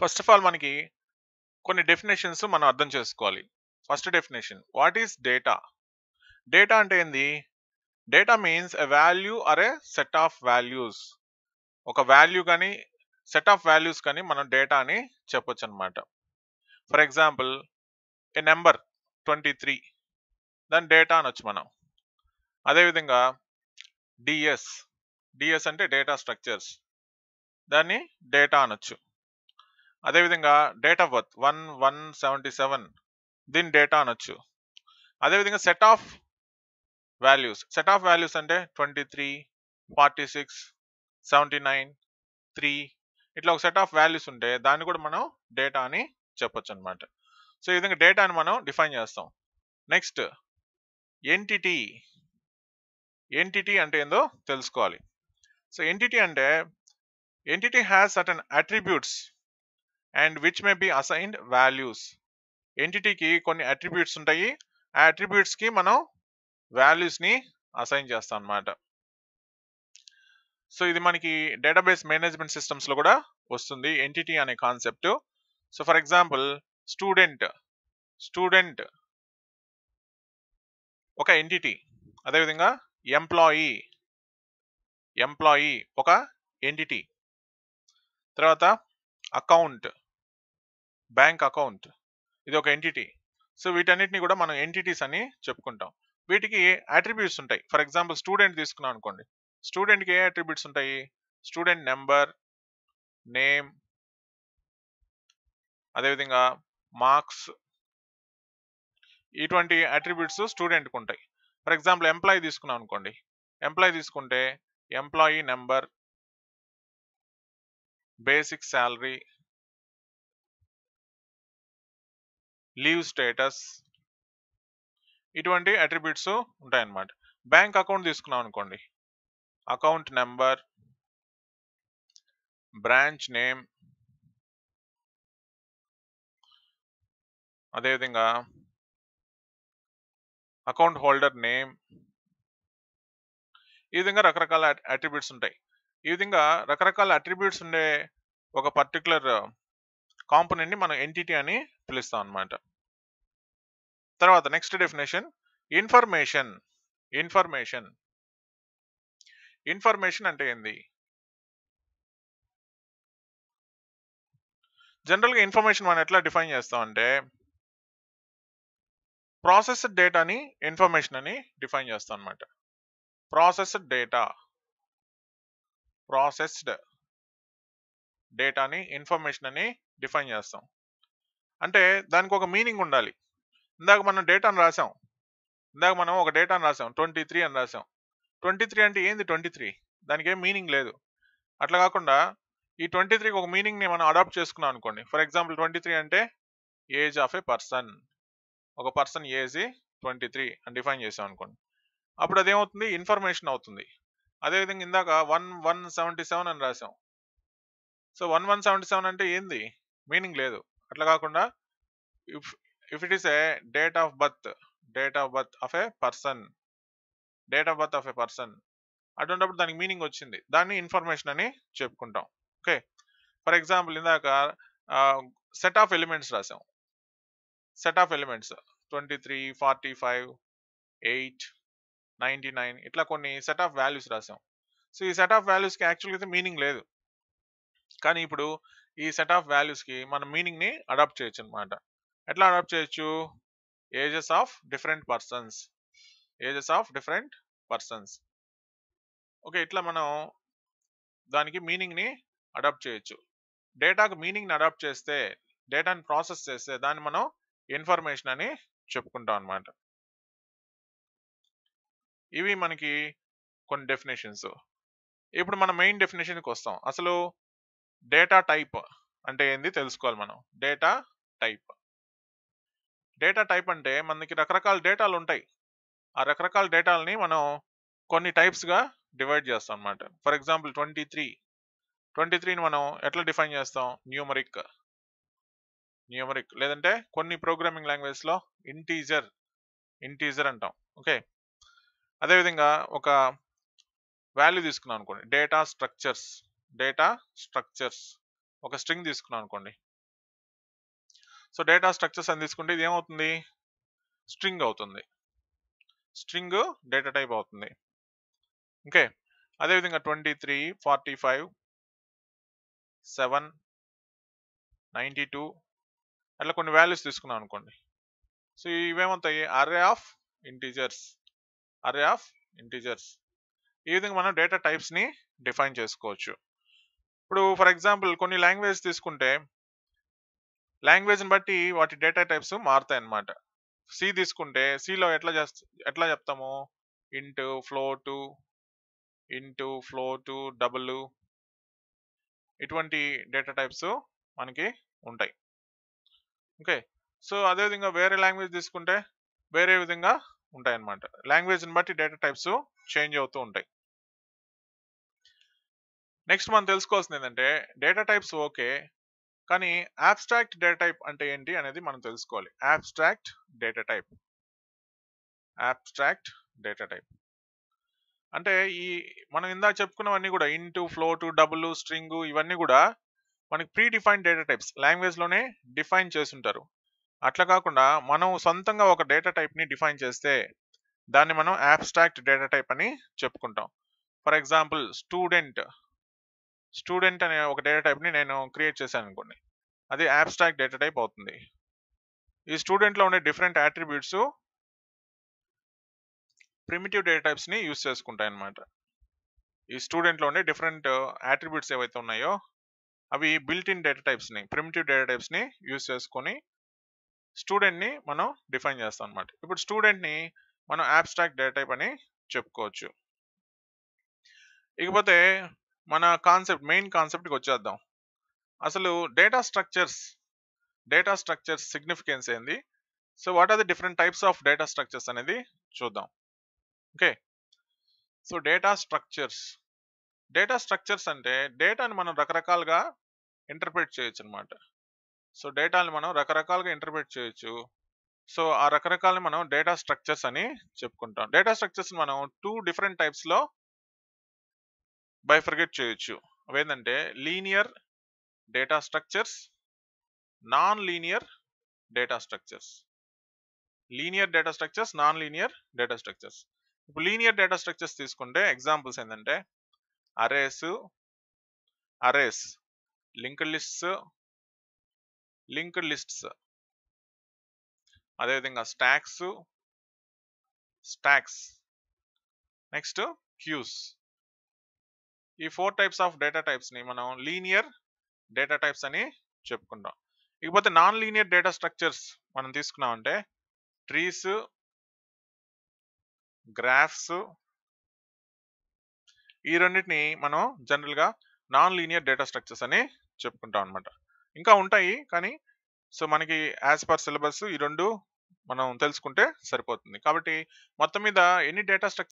First of all మనకి కొన్ని definitions మనం అర్థం చేసుకోవాలి. First definition what is data data అంటే ఏంది? Data means a value or a set of values ఒక వాల్యూ కానీ సెట్ ఆఫ్ వాల్యూస్ కానీ మనం డేటా అని చెప్పొచ్చు అనమాట for example a number twenty three దాని డేటా అనొచ్చు మనం. అదేవిధంగా డిఎస్ డిఎస్ అంటే డేటా స్ట్రక్చర్స్ దాన్ని డేటా అనొచ్చు. అదేవిధంగా date of birth one one seventy seven దీని డేటా అనొచ్చు. అదేవిధంగా set of values set of values అంటే twenty three forty six seventy nine three ఇట్లా ఒక సెట్ ఆఫ్ వాల్యూస్ ఉంటే దాన్ని కూడా మనం డేటా అని చెప్పొచ్చు అనమాట సో ఈ విధంగా డేటాని మనం డిఫైన్ చేస్తాం. నెక్స్ట్ ఎంటిటీ ఎంటిటీ అంటే ఏందో తెలుసుకోవాలి. సో ఎంటిటీ అంటే entity has certain attributes and which may be assigned values. ఎంటిటీకి కొన్ని అట్రిబ్యూట్స్ ఉంటాయి. ఆ అట్రిబ్యూట్స్కి మనం వాల్యూస్ని అసైన్ చేస్తాం అన్నమాట సో ఇది మనకి డేటాబేస్ మేనేజ్మెంట్ సిస్టమ్స్లో కూడా వస్తుంది. ఎంటిటీ అనే concept so for example student student ఒక ఎంటిటీ అదేవిధంగా ఎంప్లాయీ ఎంప్లాయీ ఒక ఎంటిటీ తర్వాత అకౌంట్. Bank account. ఇది ఒక ఎంటిటీ. సో వీటన్నిటిని కూడా మనం ఎంటిటీస్ అని చెప్పుకుంటాం. వీటికి అట్రిబ్యూట్స్ ఉంటాయి. ఫర్ ఎగ్జాంపుల్ స్టూడెంట్ తీసుకున్నాం అనుకోండి. స్టూడెంట్కి ఏ అట్రిబ్యూట్స్ ఉంటాయి? స్టూడెంట్ నెంబర్ నేమ్ అదేవిధంగా మార్క్స్. ఇటువంటి అట్రిబ్యూట్స్ స్టూడెంట్కి ఉంటాయి. ఫర్ ఎగ్జాంపుల్ ఎంప్లాయీ తీసుకున్నాం అనుకోండి. ఎంప్లాయీ తీసుకుంటే employee number basic salary leave status ఇటువంటి అట్రిబ్యూట్స్ ఉంటాయన్నమాట. బ్యాంక్ అకౌంట్ తీసుకున్నాం అనుకోండి. అకౌంట్ నెంబర్ బ్రాంచ్ నేమ్ అదేవిధంగా అకౌంట్ హోల్డర్ నేమ్ ఈ విధంగా రకరకాల అట్రిబ్యూట్స్ ఉంటాయి. ఈ విధంగా రకరకాల అట్రిబ్యూట్స్ ఉండే ఒక పర్టికులర్ కాంపోనెంట్ని మనం ఎంటిటీ అని పిలుస్తాం అనమాట తర్వాత next definition information. Information. Information అంటే ఏంది? జనరల్గా ఇన్ఫర్మేషన్ మనం ఎట్లా డిఫైన్ చేస్తాం అంటే ప్రాసెస్డ్ డేటాని ఇన్ఫర్మేషన్ అని డిఫైన్ చేస్తాం అనమాట ప్రాసెస్డ్ డేటా. ప్రాసెస్డ్ డేటాని ఇన్ఫర్మేషన్ అని డిఫైన్ చేస్తాం. అంటే దానికి ఒక మీనింగ్ ఉండాలి. ఇందాక మనం డేటాను రాసాం ఇందాక మనం ఒక డేటాను రాసాం ట్వంటీ త్రీ అని రాసాం ట్వంటీ త్రీ అంటే ఏంది ట్వంటీ త్రీ? దానికి ఏం మీనింగ్ లేదు. అట్లా కాకుండా ఈ ట్వంటీ త్రీకి ఒక మీనింగ్ని మనం అడాప్ట్ చేసుకున్నాం అనుకోండి. ఫర్ ఎగ్జాంపుల్ ట్వంటీ త్రీ అంటే ఏజ్ ఆఫ్ ఏ పర్సన్. ఒక పర్సన్ ఏజ్ ట్వంటీ త్రీ అని డిఫైన్ చేసాం అనుకోండి. అప్పుడు అదేమవుతుంది? ఇన్ఫర్మేషన్ అవుతుంది. అదేవిధంగా ఇందాక వన్ వన్ సెవెంటీ సెవెన్ అని రాసాం so one one seventy seven అంటే ఏంది? మీనింగ్ లేదు. అట్లా కాకుండా if if it is a date of birth date of birth of a person date of birth of a person అటువంటిప్పుడు దానికి మీనింగ్ వచ్చింది. దాన్ని ఇన్ఫర్మేషన్ అని చెప్పుకుంటాం. ఓకే? ఫర్ ఎగ్జాంపుల్ ఇందాక సెట్ ఆఫ్ ఎలిమెంట్స్ రాసాం set of elements twenty three forty five eight ninety nine ఇట్లా కొన్ని సెట్ ఆఫ్ వాల్యూస్ రాసాం. సో ఈ సెట్ ఆఫ్ వాల్యూస్కి యాక్చువల్గా అయితే మీనింగ్ లేదు. కానీ ఇప్పుడు ఈ సెట్ ఆఫ్ వాల్యూస్కి మన మీనింగ్ని అడాప్ట్ చేయొచ్చు అనమాట ఎట్లా అడాప్ట్ చేయొచ్చు? Ages of different persons. Ages of different persons. Okay ఇట్లా మనం దానికి మీనింగ్ని అడాప్ట్ చేయొచ్చు. డేటాకు మీనింగ్ని అడాప్ట్ చేస్తే డేటాని ప్రాసెస్ చేస్తే దాన్ని మనం ఇన్ఫర్మేషన్ అని చెప్పుకుంటాం అనమాట. ఇవి మనకి కొన్ని డెఫినేషన్స్ ఇప్పుడు మనం మెయిన్ డెఫినేషన్కి వస్తాం. అసలు డేటా టైప్ అంటే ఏంది తెలుసుకోవాలి మనం. డేటా టైప్ డేటా టైప్ అంటే మనకి రకరకాల డేటాలు ఉంటాయి. ఆ రకరకాల డేటాలని మనం కొన్ని టైప్స్గా డివైడ్ చేస్తాం అనమాట for example twenty three twenty త్రీని మనం ఎట్లా డిఫైన్ చేస్తాం? న్యూమరిక్ న్యూమరిక్ లేదంటే కొన్ని ప్రోగ్రామింగ్ లాంగ్వేజ్లో ఇంటీజర్ ఇంటీజర్ అంటాం. ఓకే అదేవిధంగా ఒక వాల్యూ తీసుకున్నాం అనుకోండి. డేటా స్ట్రక్చర్స్ డేటా స్ట్రక్చర్స్ ఒక స్ట్రింగ్ తీసుకున్నాం అనుకోండి. సో డేటా స్ట్రక్చర్స్ అని తీసుకుంటే ఇది ఏమవుతుంది? స్ట్రింగ్ అవుతుంది. స్ట్రింగ్ డేటా టైప్ అవుతుంది. ఓకే అదేవిధంగా twenty three forty five seven ninety two అట్లా కొన్ని వాల్యూస్ తీసుకున్నాం అనుకోండి. So ఇవేమవుతాయి? Array of integers array of integers ఈ విధంగా మనం డేటా టైప్స్ని డిఫైన్ చేసుకోవచ్చు. ఇప్పుడు ఫర్ ఎగ్జాంపుల్ కొన్ని లాంగ్వేజ్ తీసుకుంటే లాంగ్వేజ్ని బట్టి వాటి డేటా టైప్స్ మారుతాయి అన్నమాట. సి తీసుకుంటే సిలో ఎట్లా చేస్త ఎట్లా చెప్తాము? Int float int float double ఇటువంటి డేటా టైప్స్ మనకి ఉంటాయి. ఓకే సో అదేవిధంగా వేరే లాంగ్వేజ్ తీసుకుంటే వేరే విధంగా ఉంటాయన్నమాట. లాంగ్వేజ్ని బట్టి డేటా టైప్స్ చేంజ్ అవుతూ ఉంటాయి. నెక్స్ట్ మనం తెలుసుకోవాల్సింది ఏంటంటే డేటా టైప్స్ ఓకే కానీ ఆబ్స్ట్రాక్ట్ డేటా టైప్ అంటే ఏంటి అనేది మనం తెలుసుకోవాలి. Abstract data type. Abstract data type. అంటే ఈ మనం ఇందాక చెప్పుకున్నవన్నీ కూడా ఇంటు ఫ్లోటు డబుల్ స్ట్రింగ్ ఇవన్నీ కూడా మనకి ప్రీ డిఫైన్డ్ డేటా టైప్స్ లాంగ్వేజ్లోనే డిఫైన్ డిఫైన్ చేసుంటారు అట్లా కాకుండా మనం సొంతంగా ఒక డేటా టైప్ని డిఫైన్ చేస్తే దాన్ని మనం యాబ్స్ట్రాక్ట్ డేటా టైప్ అని చెప్పుకుంటాం. For example student. స్టూడెంట్ అనే ఒక డేటా టైప్ని నేను క్రియేట్ చేశాను అనుకోండి. అది యాబ్స్ట్రాక్ట్ డేటా టైప్ అవుతుంది. ఈ స్టూడెంట్లో ఉండే డిఫరెంట్ యాట్రిబ్యూట్స్ ప్రిమిటివ్ డేటా టైప్స్ని యూస్ చేసుకుంటాయి అన్నమాట ఈ స్టూడెంట్లో ఉండే డిఫరెంట్ యాట్రిబ్యూట్స్ ఏవైతే ఉన్నాయో అవి బిల్ట్ ఇన్ డేటా టైప్స్ని ప్రిమిటివ్ డేటా టైప్స్ని యూస్ చేసుకొని స్టూడెంట్ని మనం డిఫైన్ చేస్తాం అనమాట ఇప్పుడు స్టూడెంట్ని మనం అబ్స్ట్రాక్ట్ డేటా టైప్ అని చెప్పుకోవచ్చు. ఇకపోతే మన కాన్సెప్ట్ మెయిన్ కాన్సెప్ట్కి వచ్చేద్దాం. అసలు data structures data structures significance ఏంది? So what are the different types of data structures అనేది చూద్దాం. Okay? So data structures. Data structures అంటే డేటాని మనం రకరకాలుగా ఇంటర్ప్రిట్ చేయొచ్చు అనమాట సో డేటాని మనం రకరకాలుగా ఇంటర్ప్రిట్ చేయొచ్చు. సో ఆ రకరకాలని మనం డేటా స్ట్రక్చర్స్ అని చెప్పుకుంటాం. డేటా స్ట్రక్చర్స్ మనం టూ డిఫరెంట్ టైప్స్లో బైఫర్గెట్ చేయొచ్చు. అవేంటంటే linear data structures non linear data structures. Linear data structures non linear data structures. ఇప్పుడు లీనియర్ డేటా స్ట్రక్చర్స్ తీసుకుంటే ఎగ్జాంపుల్స్ ఏంటంటే arrays arrays linked lists linked lists. అదేవిధంగా స్టాక్స్ స్టాక్స్. Next queues. ఈ four types of data టైప్స్ని మనం linear data types అని చెప్పుకుంటాం. ఇకపోతే నాన్ లీనియర్ డేటా స్ట్రక్చర్స్ మనం తీసుకున్నామంటే ట్రీస్ గ్రాఫ్స్. ఈ రెండింటిని మనం జనరల్గా నాన్ లీనియర్ డేటా స్ట్రక్చర్స్ అని చెప్పుకుంటాం అనమాట ఇంకా ఉంటాయి. కానీ సో మనకి యాజ్ పర్ సిలబస్ ఈ రెండు మనం తెలుసుకుంటే సరిపోతుంది. కాబట్టి మొత్తం మీద ఎన్ని డేటా స్ట్రక్చర్